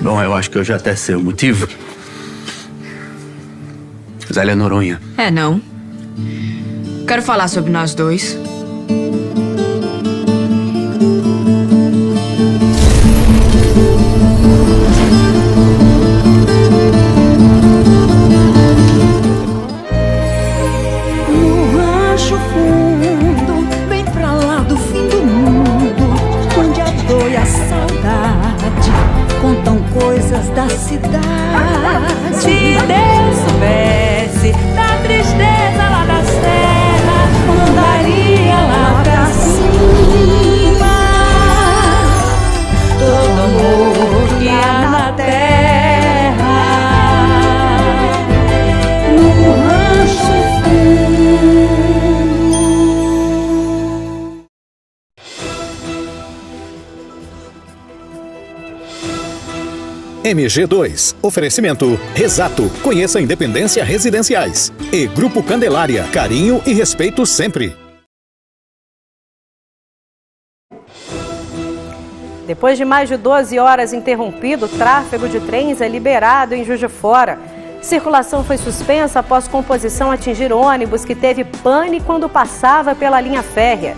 Bom, eu acho que eu já até sei o motivo. Zélia Noronha. É, não. Quero falar sobre nós dois. No rancho fundo, bem pra lá do fim do mundo, onde a dor a saudade contam coisas da cidade. Se Deus soubesse MG2. Oferecimento Resato. Conheça Independência Residenciais. E Grupo Candelária. Carinho e respeito sempre. Depois de mais de 12 horas interrompido, o tráfego de trens é liberado em Juiz de Fora. Circulação foi suspensa após composição atingir ônibus que teve pane quando passava pela linha férrea.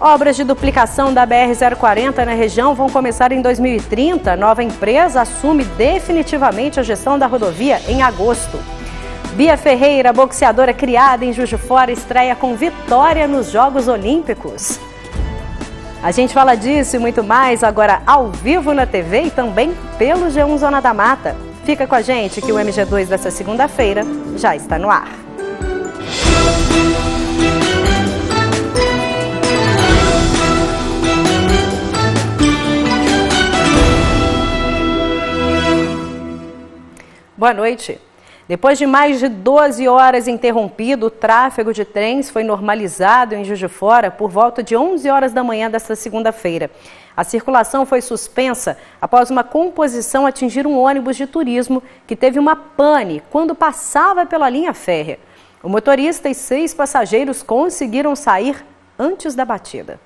Obras de duplicação da BR-040 na região vão começar em 2030. Nova empresa assume definitivamente a gestão da rodovia em agosto. Bia Ferreira, boxeadora criada em de Fora, estreia com vitória nos Jogos Olímpicos. A gente fala disso e muito mais agora ao vivo na TV e também pelo G1 Zona da Mata. Fica com a gente que o MG2 dessa segunda-feira já está no ar. Boa noite. Depois de mais de 12 horas interrompido, o tráfego de trens foi normalizado em Juiz de Fora por volta de 11 horas da manhã desta segunda-feira. A circulação foi suspensa após uma composição atingir um ônibus de turismo que teve uma pane quando passava pela linha férrea. O motorista e seis passageiros conseguiram sair antes da batida.